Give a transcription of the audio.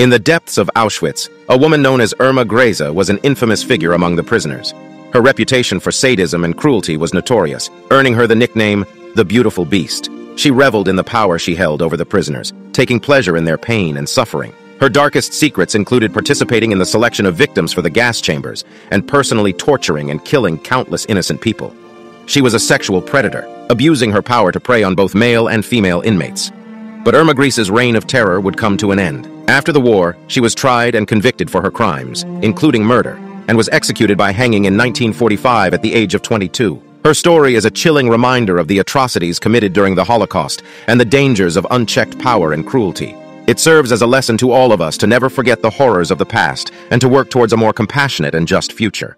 In the depths of Auschwitz, a woman known as Irma Grese was an infamous figure among the prisoners. Her reputation for sadism and cruelty was notorious, earning her the nickname the Beautiful Beast. She reveled in the power she held over the prisoners, taking pleasure in their pain and suffering. Her darkest secrets included participating in the selection of victims for the gas chambers and personally torturing and killing countless innocent people. She was a sexual predator, abusing her power to prey on both male and female inmates. But Irma Grese's reign of terror would come to an end. After the war, she was tried and convicted for her crimes, including murder, and was executed by hanging in 1945 at the age of 22. Her story is a chilling reminder of the atrocities committed during the Holocaust and the dangers of unchecked power and cruelty. It serves as a lesson to all of us to never forget the horrors of the past and to work towards a more compassionate and just future.